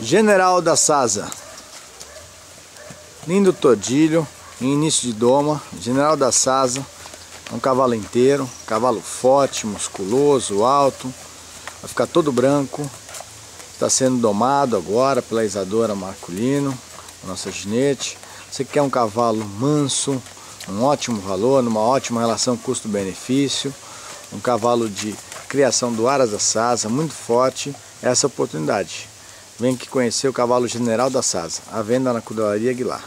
General da Sasa. Lindo todilho, em início de doma. General da Sasa. É um cavalo inteiro, cavalo forte, musculoso, alto. Vai ficar todo branco. Está sendo domado agora pela Isadora Marculino, nossa ginete. Você quer um cavalo manso, um ótimo valor, numa ótima relação custo-benefício. Um cavalo de criação do Aras da Sasa, muito forte, essa oportunidade. Vem aqui conhecer o cavalo general da Sasa, a venda na Cudelaria Aguilar.